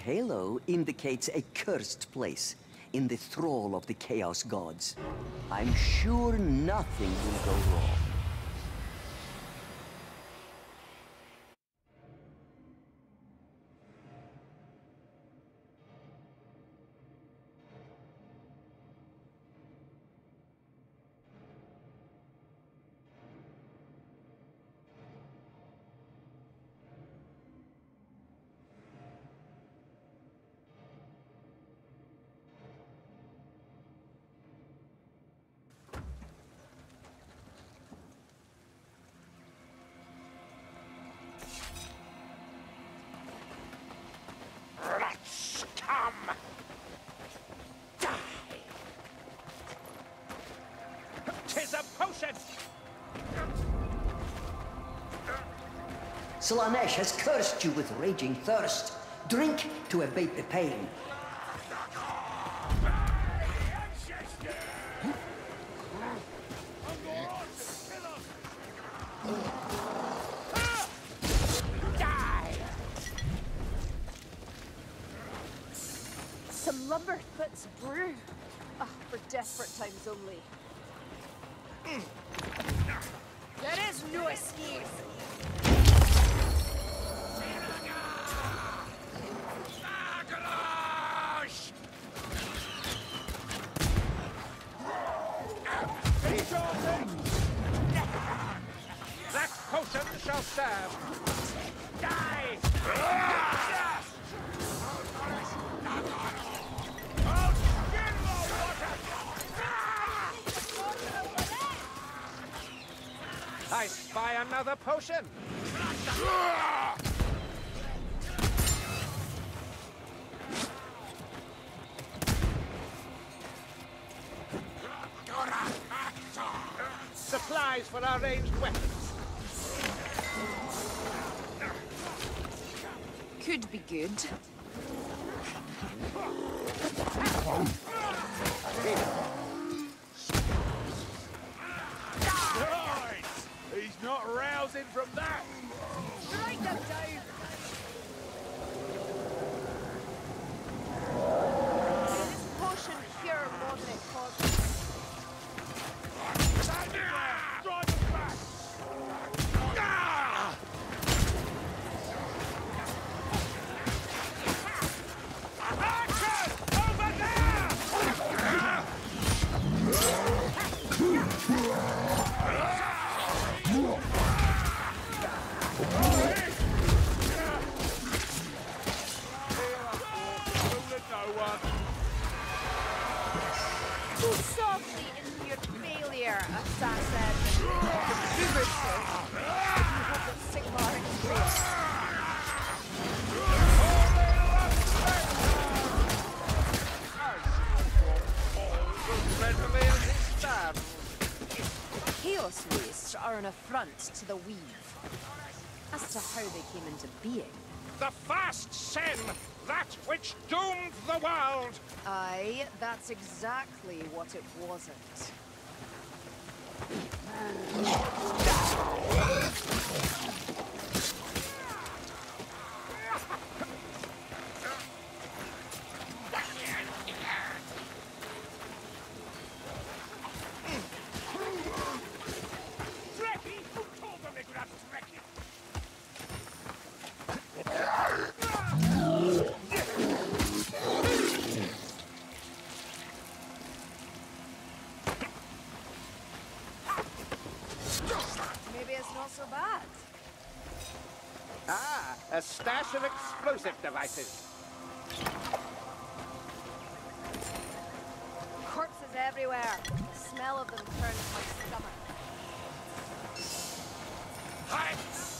halo indicates a cursed place, in the thrall of the Chaos Gods. I'm sure nothing will go wrong. Slaanesh has cursed you with raging thirst. Drink to abate the pain. Supplies for our ranged weapons. Could be good. Not rousing from that! Strike them down! To the weave. As to how they came into being, The fast sin, that which doomed the world. aye, that's exactly what it wasn't. Everywhere. The smell of them turns my stomach. Hi!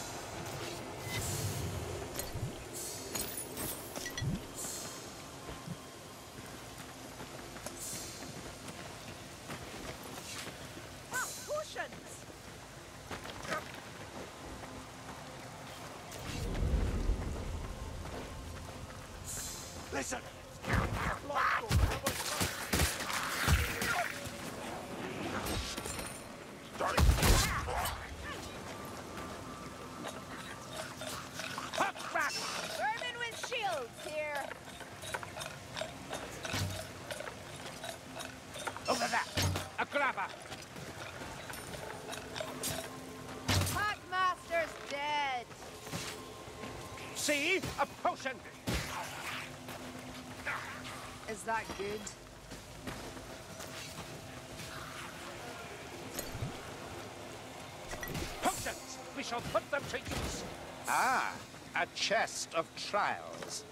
Shall put them to use! Ah, a chest of trials.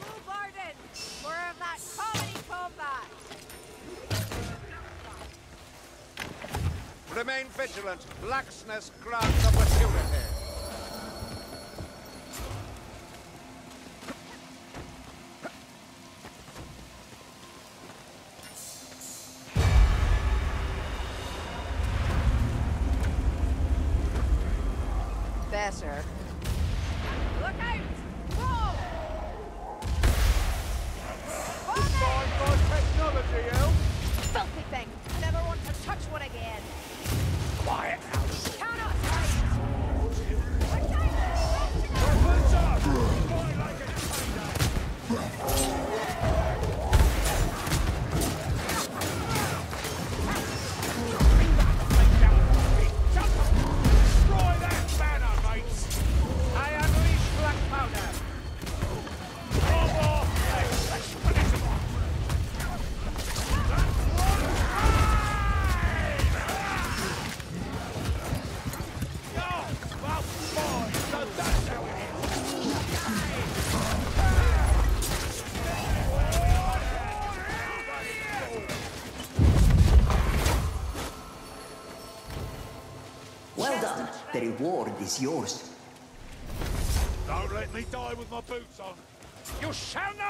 Bull Barden! More of that comedy combat! Remain vigilant. Laxness grants opportunity. Is yours. Don't let me die with my boots on. You shall not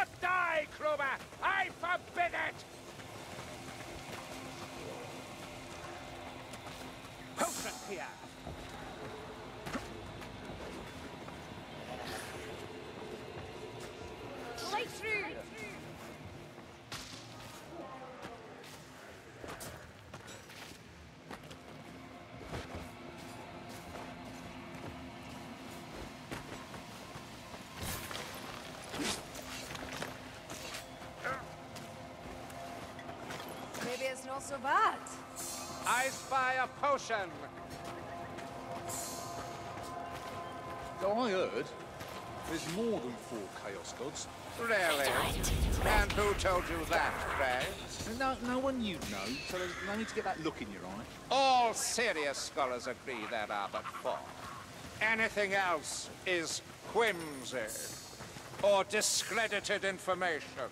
Maybe it's not so bad. I spy a potion! So I heard there's more than four Chaos Gods. Really? And who told you that, Craig? No, no one you know, so there's no need to get that look in your eye. All serious scholars agree there are but four. Anything else is whimsy or discredited information.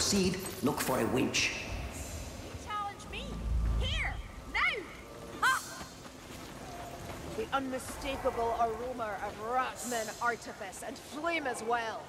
Proceed, look for a winch. Challenge me! Here! Now! The unmistakable aroma of Ratman artifice and flame as well.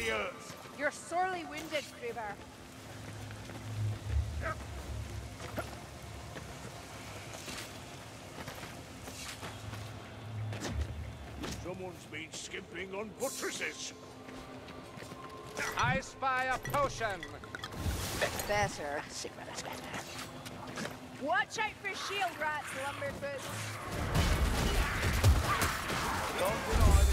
Bloody hurts! You're sorely wounded, Kruber. Someone's been skimping on buttresses. I spy a potion. Better. Watch out for shield rats, lumberboots. Don't deny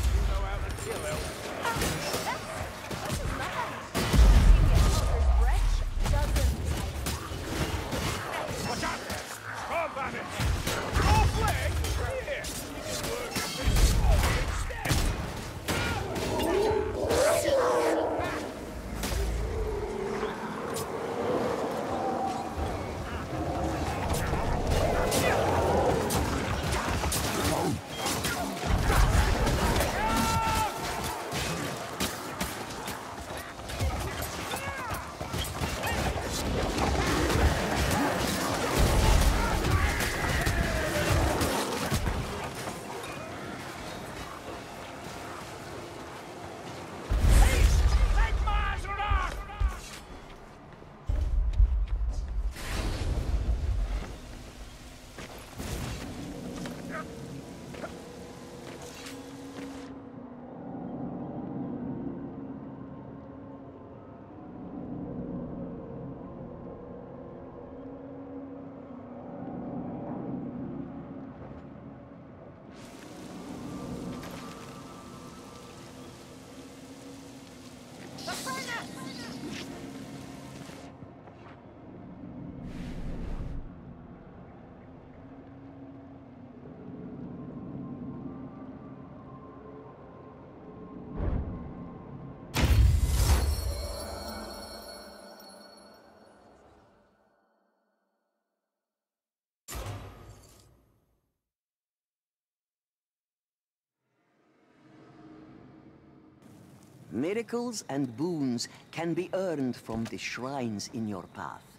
Miracles and boons can be earned from the shrines in your path.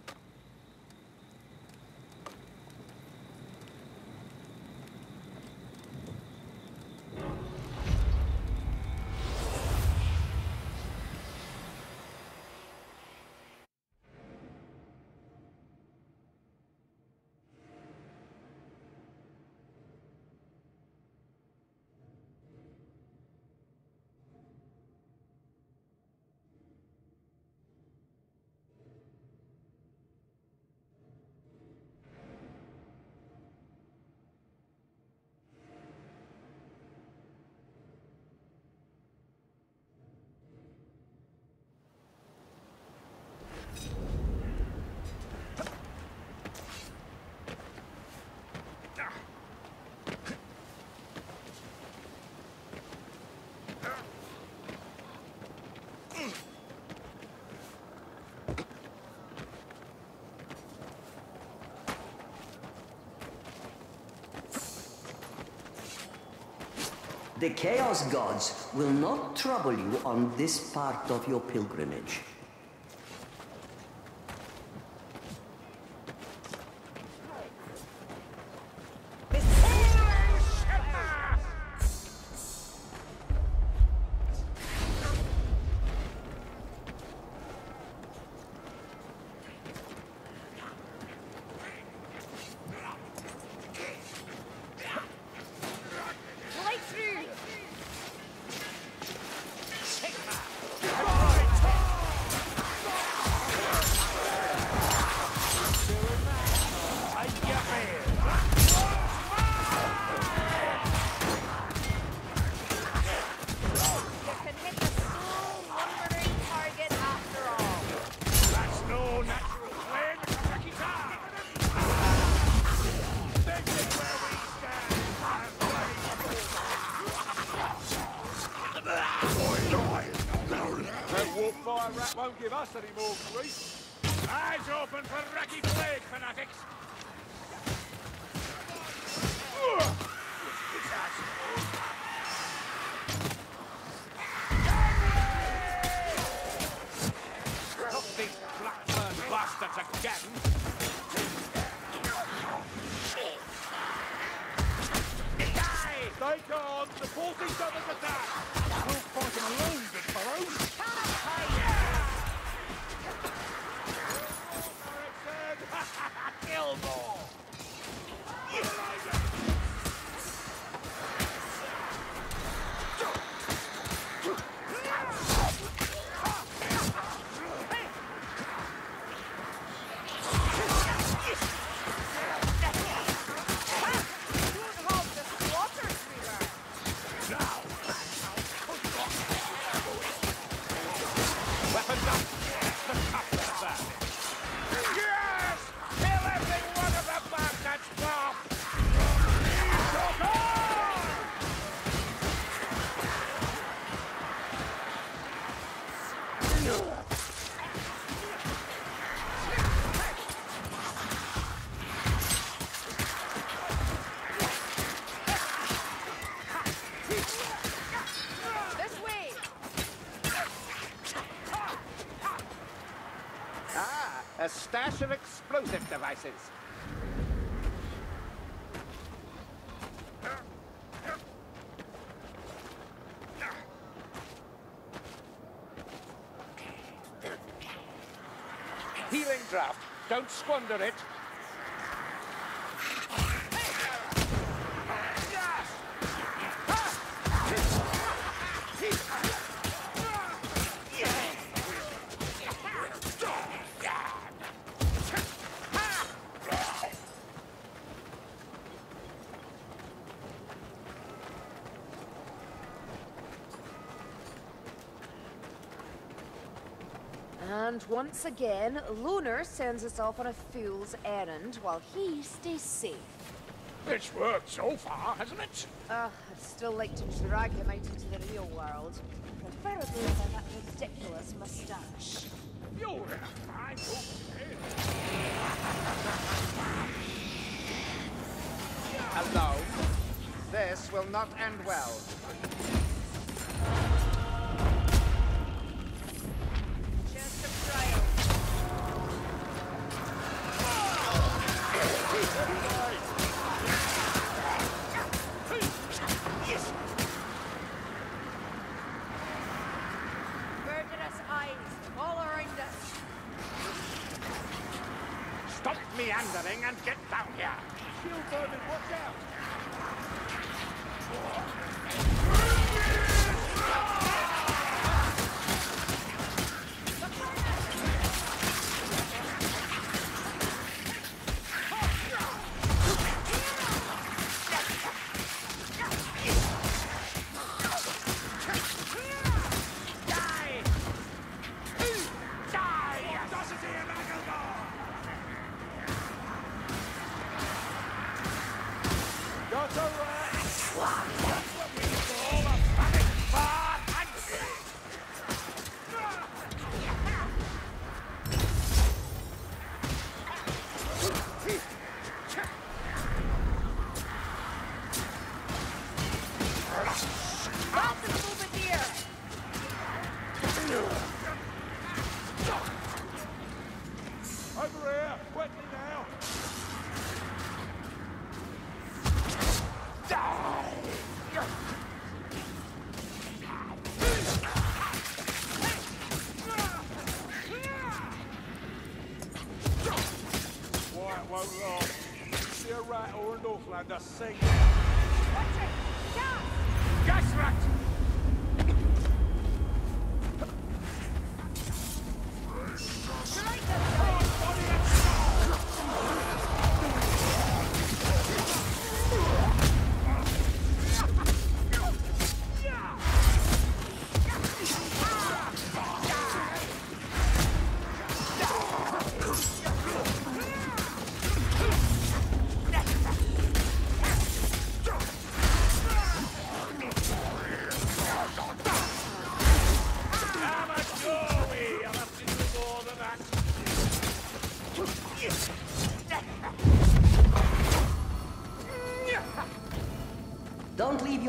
The Chaos Gods will not trouble you on this part of your pilgrimage. Draft. Don't squander it. And once again, Lohner sends us off on a fool's errand while he stays safe. It's worked so far, hasn't it? Ugh, I'd still like to drag him out into the real world. Preferably by that ridiculous mustache. You're a fine Alone? This will not end well.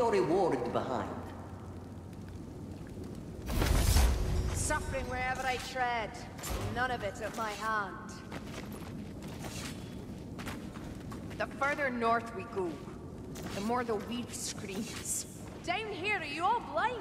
Your reward behind. Suffering wherever I tread. None of it at my hand. The further north we go, the more the weed screams. Down here, are you all blind?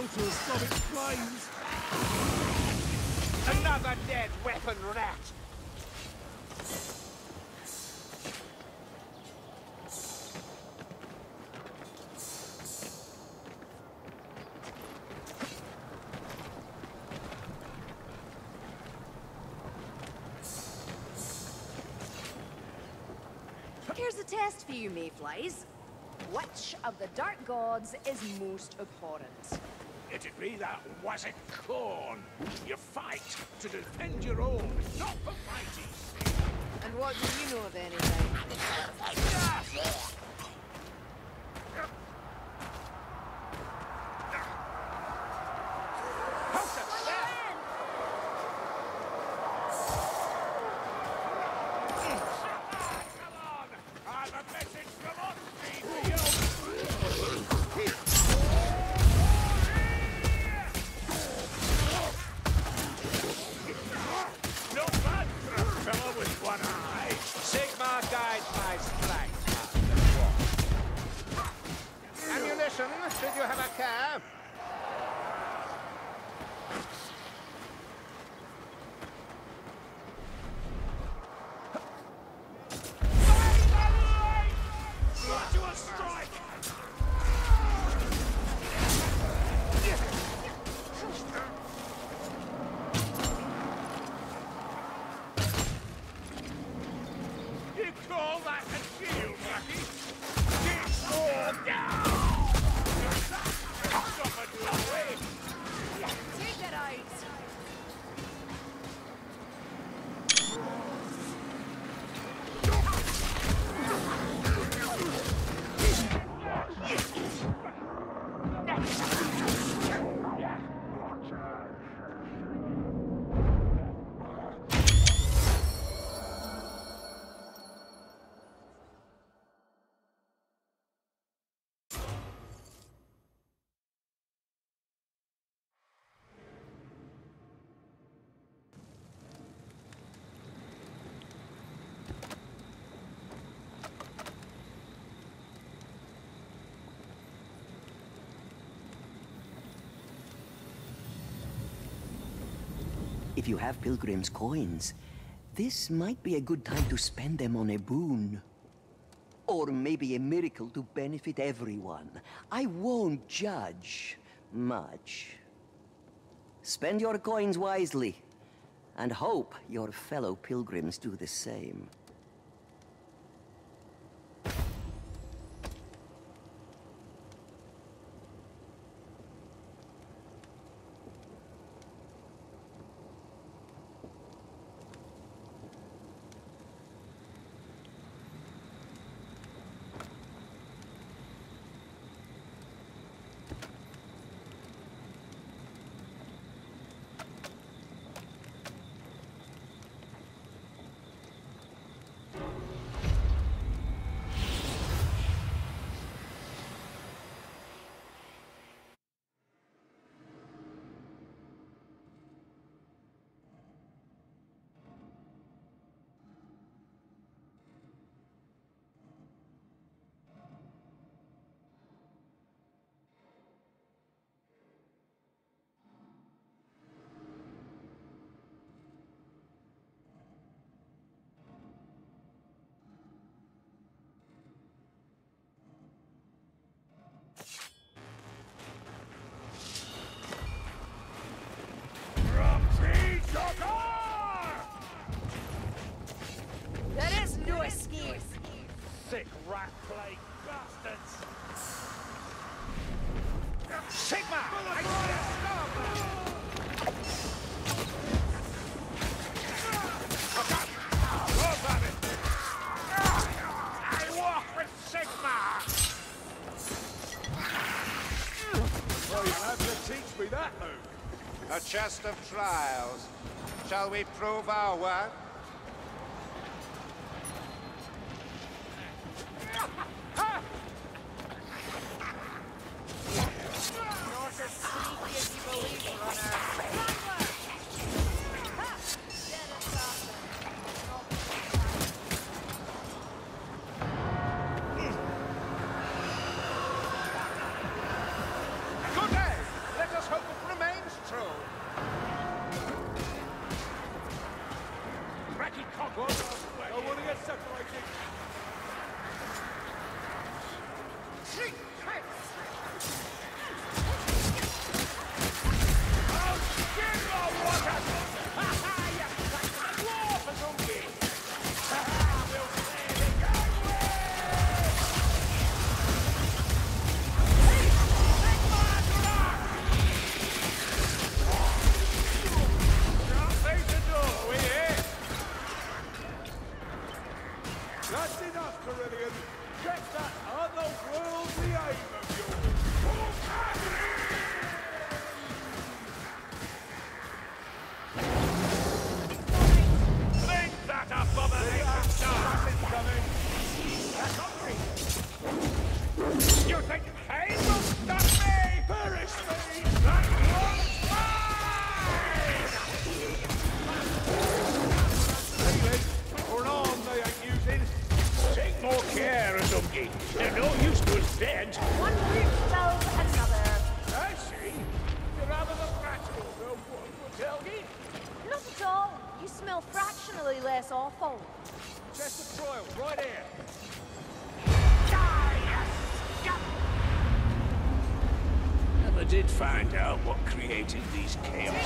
Shelter of from its flames. Another dead weapon rat! Here's a test for you, Mayflies. Which of the dark gods is most abhorrent? Be that wasn't corn. You fight to defend your own, not for fighting. And what do you know of anything? If you have Pilgrim's coins, this might be a good time to spend them on a boon. Or maybe a miracle to benefit everyone. I won't judge much. Spend your coins wisely, and hope your fellow pilgrims do the same. Chest of trials. Shall we prove our work? Created these chaos.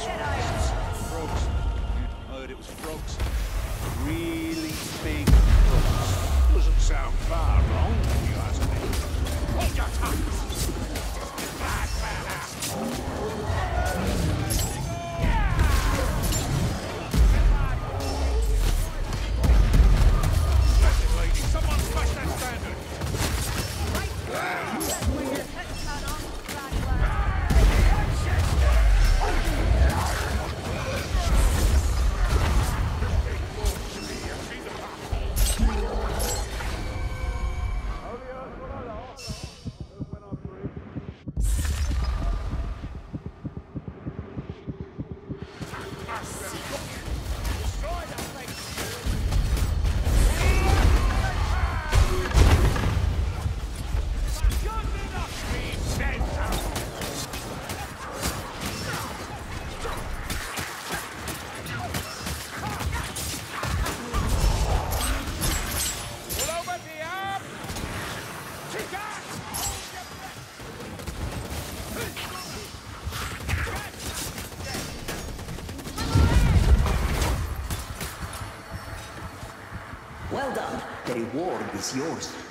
Is yours.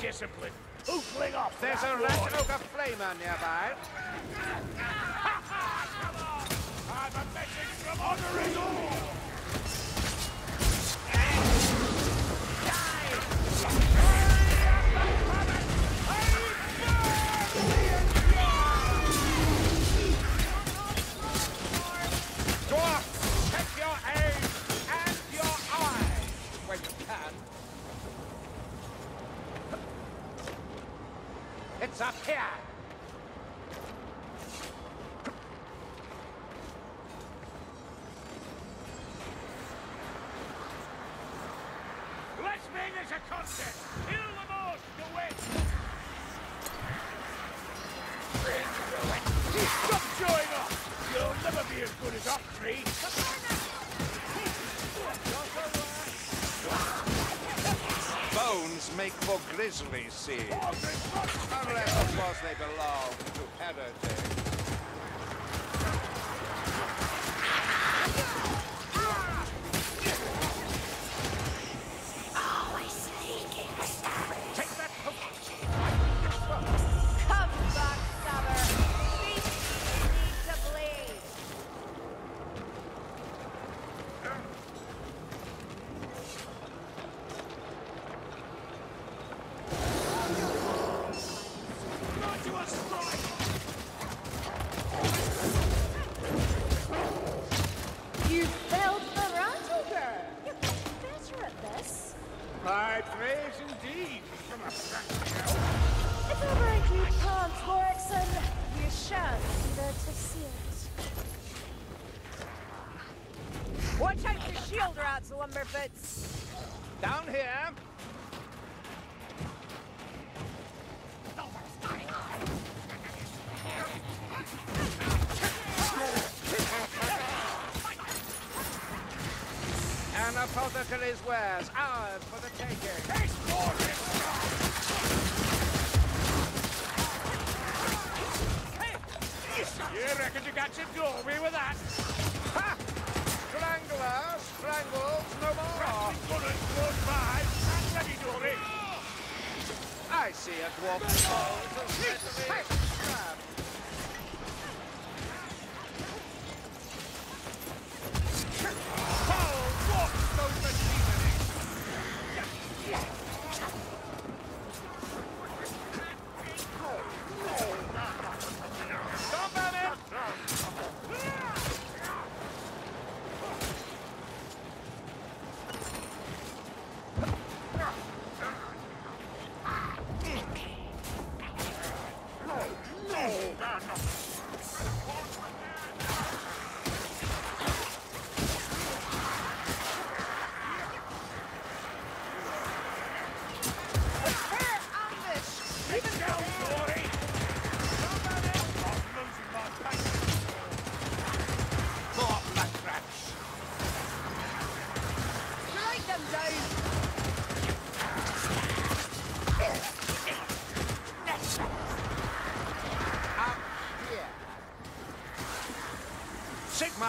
discipline. Oofling off. There's a rat flamer nearby. I'm a all. Take your aim and your eye when you can. It's up here! easily seen. Unless, of course, they belong to Herodin.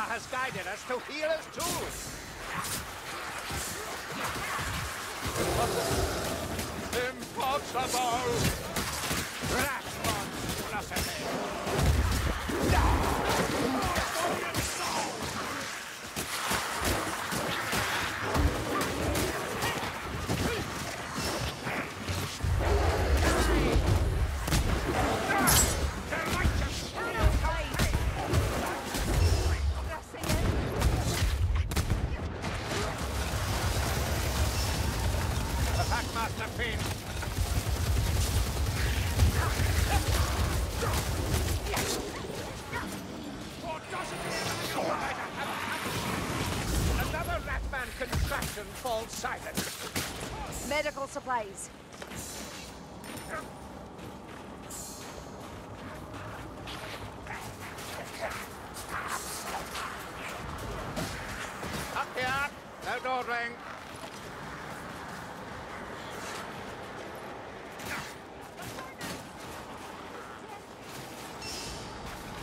has guided us to heal us too. Supplies. Up here! No dawdling!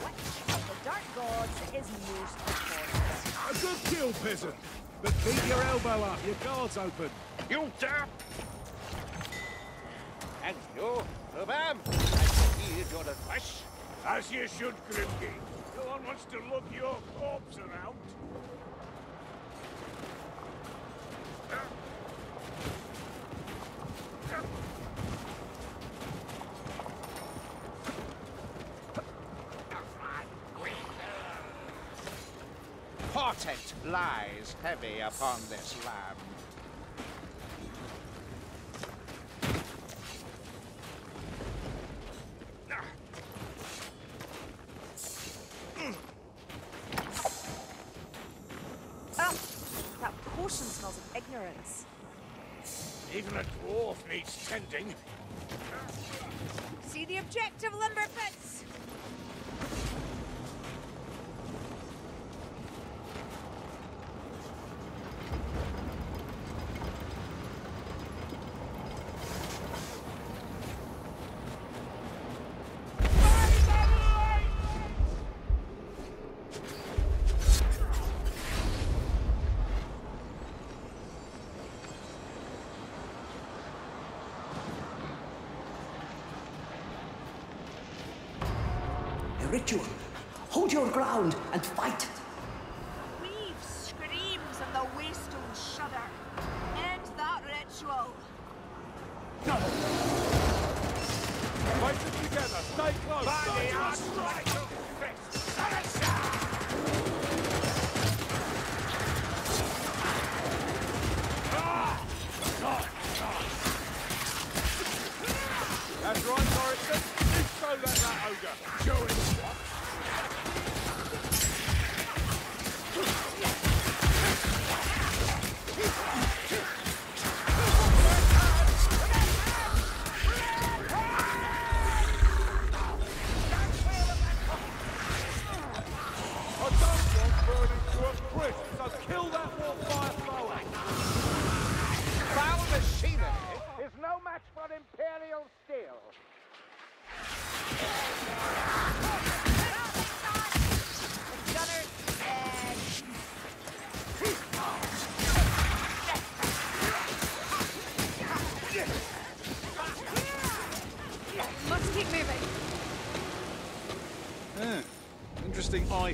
Which of the dark gods is most important? A good kill, peasant. But keep your elbow up, your guard's open. You dare! And you, Rubam, I heed your advice. As you should, Grimgate. No one wants to look your corpse around. Portent lies heavy upon this land. Oh, that potion smells of ignorance. Even a dwarf needs tending. See the objective, Limberfits? Ritual. Hold your ground and fight.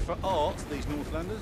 For art, these Northlanders.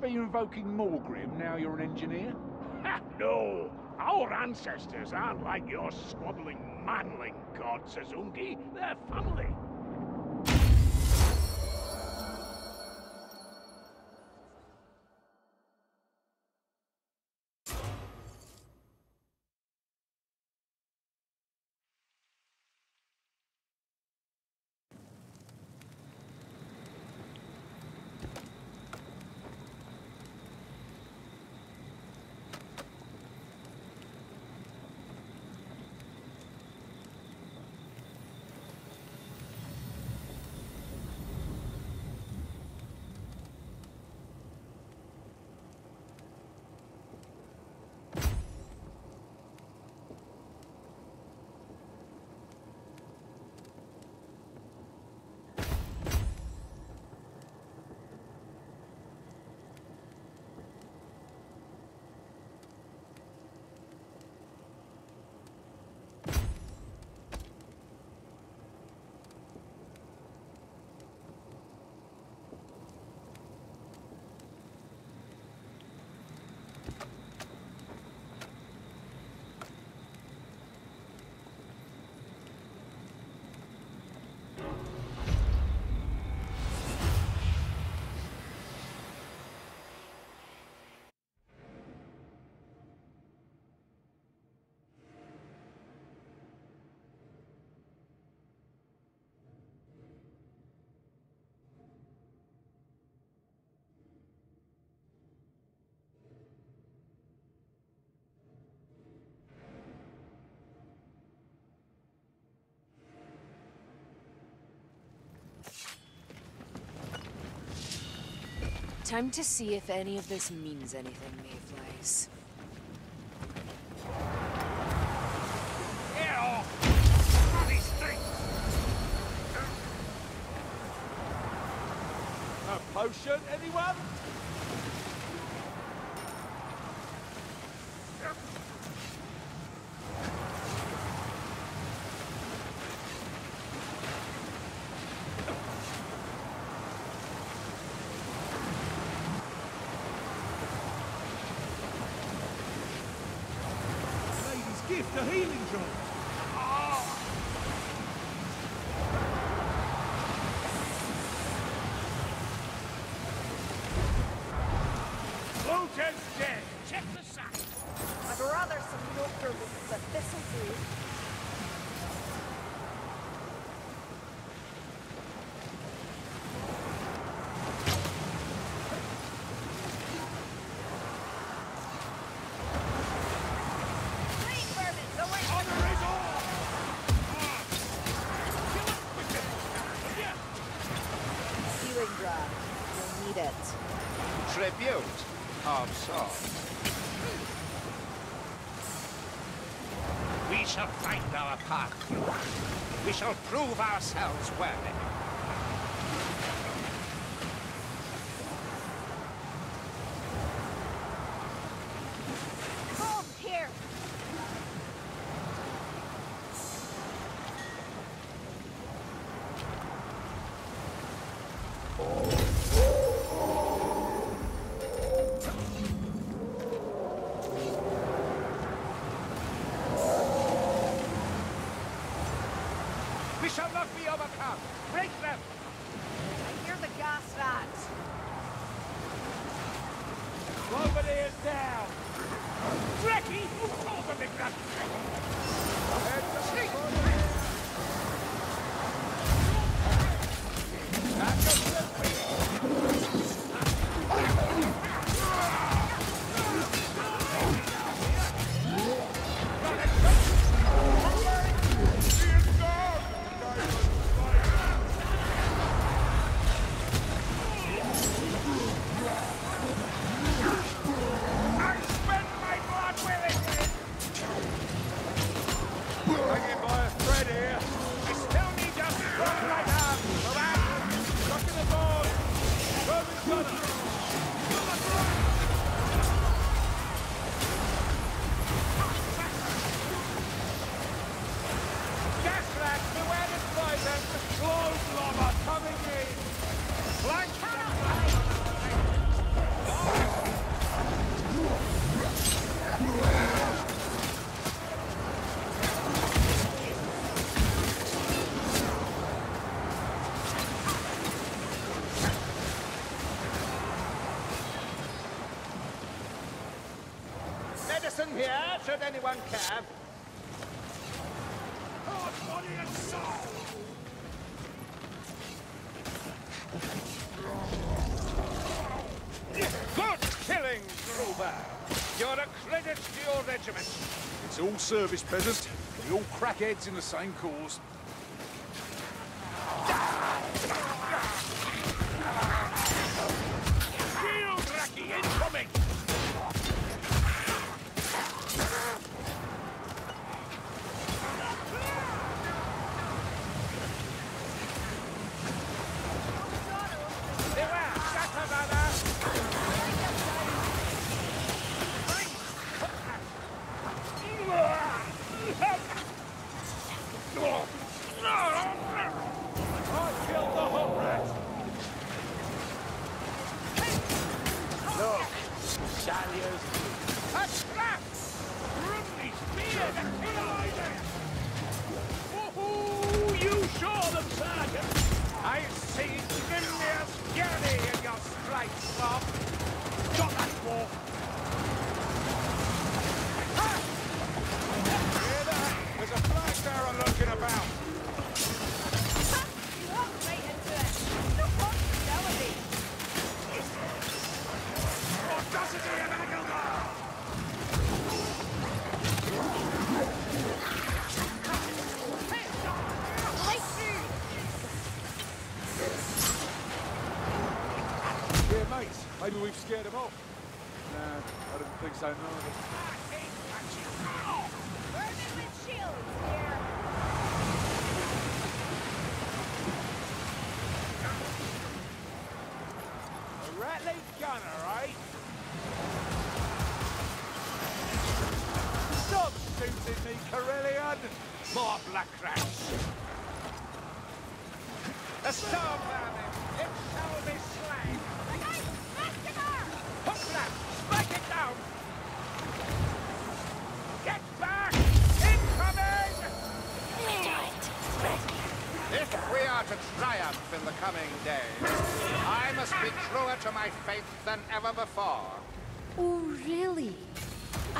be invoking Morgrim now you're an engineer? no! Our ancestors aren't like your squabbling manling gods, Azungi. They're family. Time to see if any of this means anything, Mayflies. A potion, anyone? shall prove ourselves worthy. shall not be should anyone care. Heart, body, and soul! Good killing, Kruber! You're a credit to your regiment. It's all service, peasant. We all crack heads in the same cause.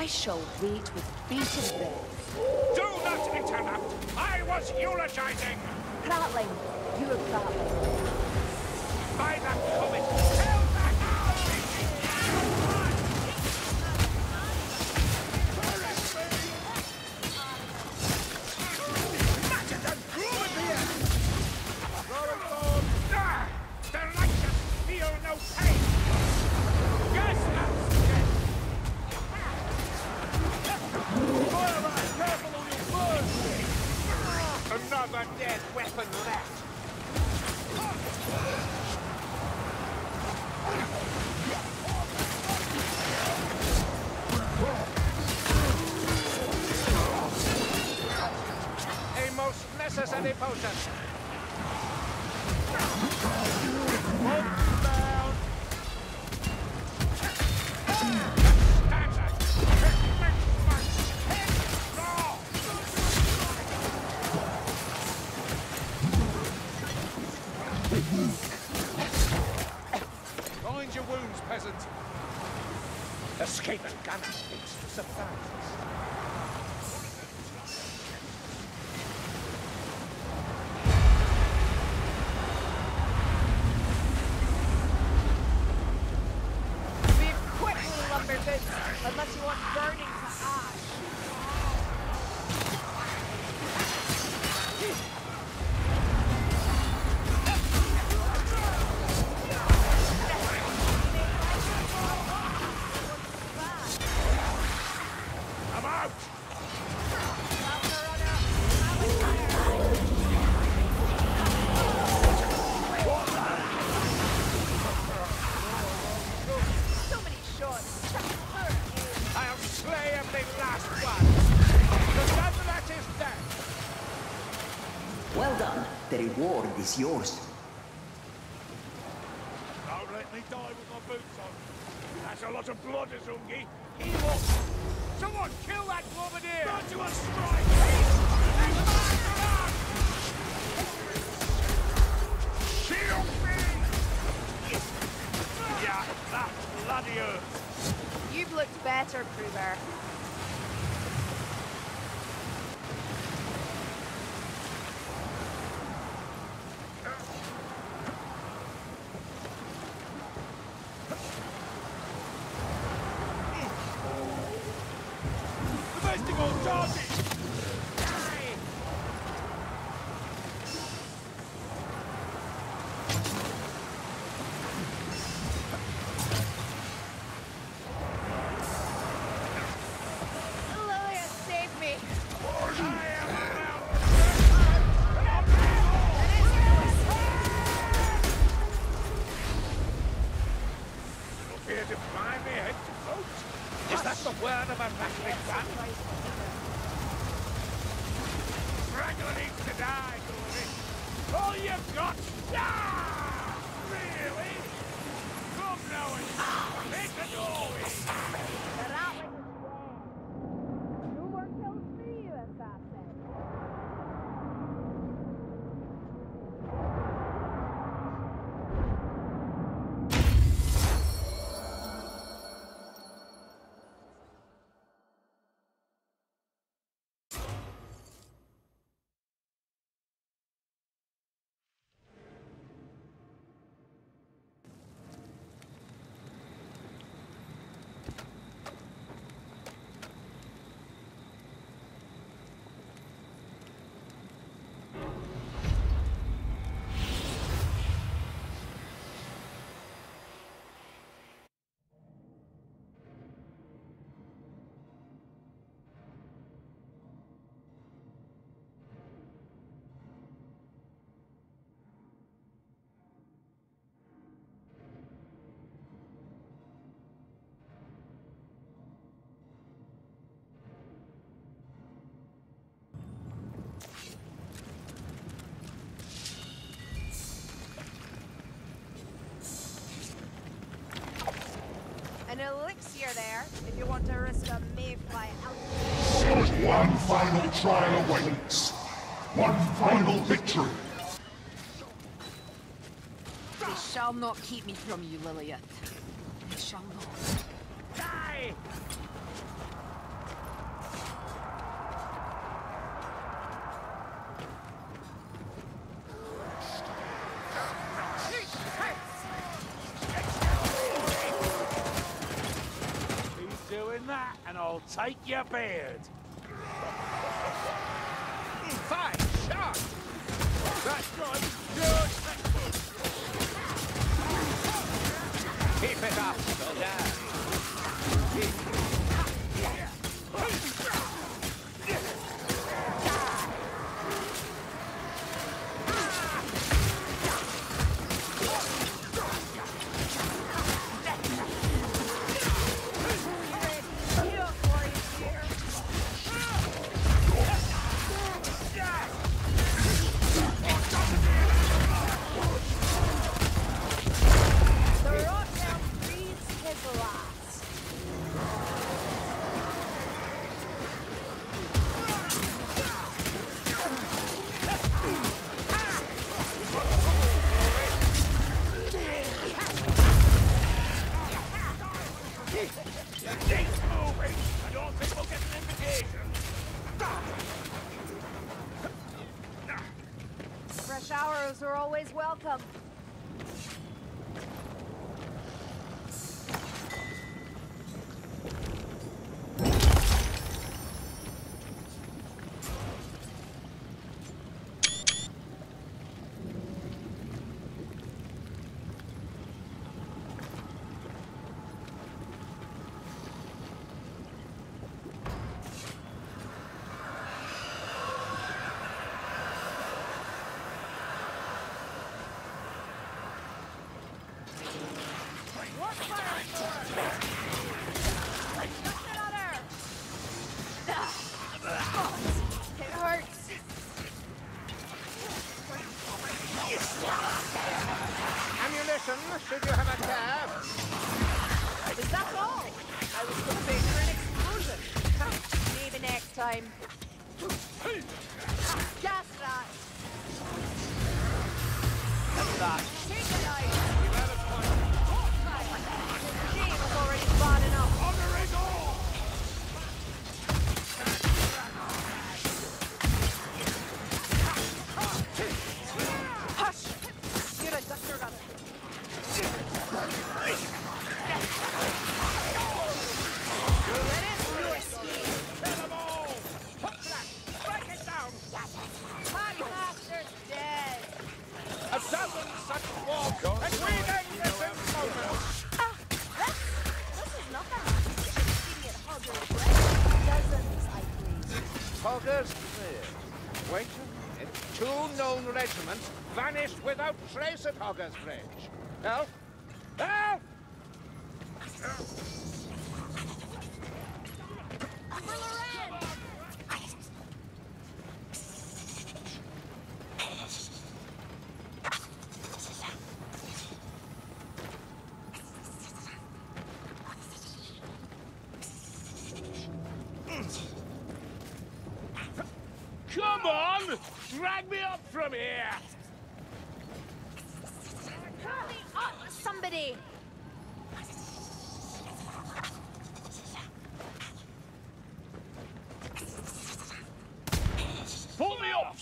I shall wait with beaten breath. Do not interrupt! I was eulogizing! Prattling. You're prattling. By the comet! is yours. Don't let me die with my boots on. That's a lot of blood, Azungi. Evil! Someone kill that bombardier! To a strike! Yeah, that bloody earth! You've looked better, Kruber. One final trial awaits. One final victory. They shall not keep me from you, Lilith. place at Hogger's Place.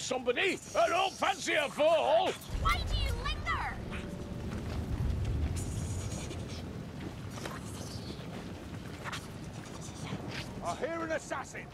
somebody. I don't fancy a fall. Why do you linger? I hear an assassin.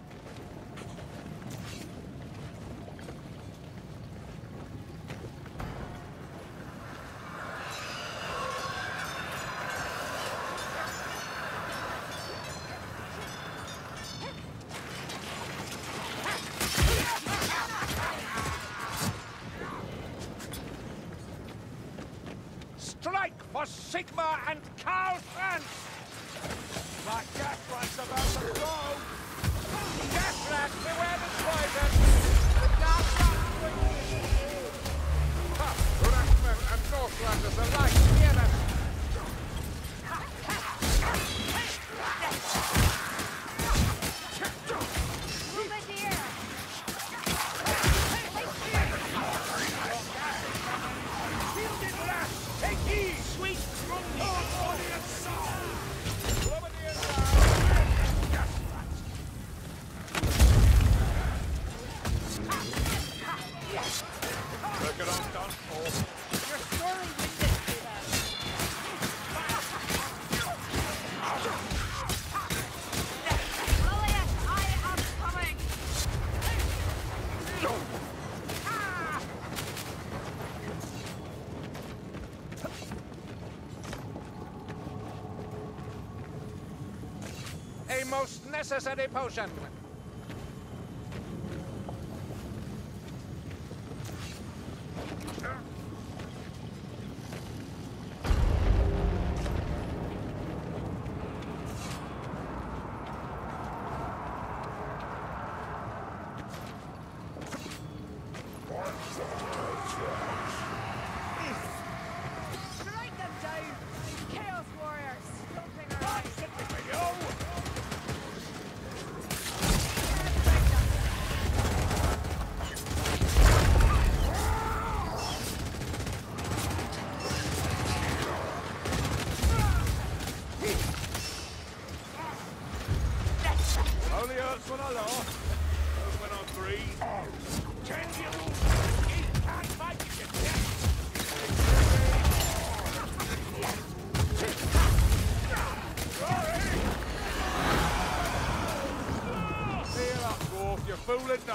necessary potion.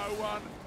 no one.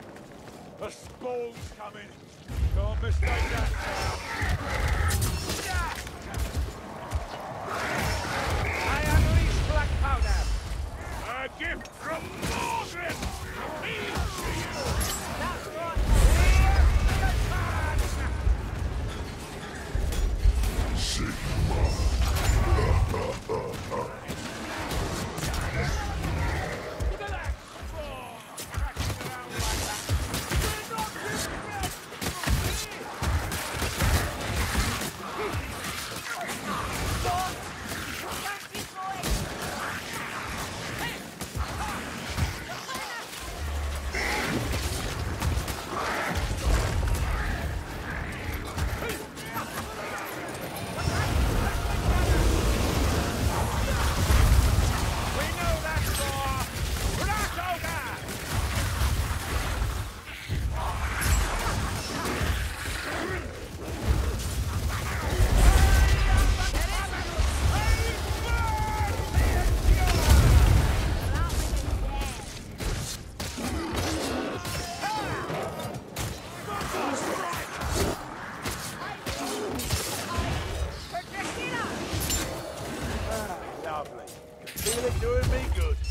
doing me good.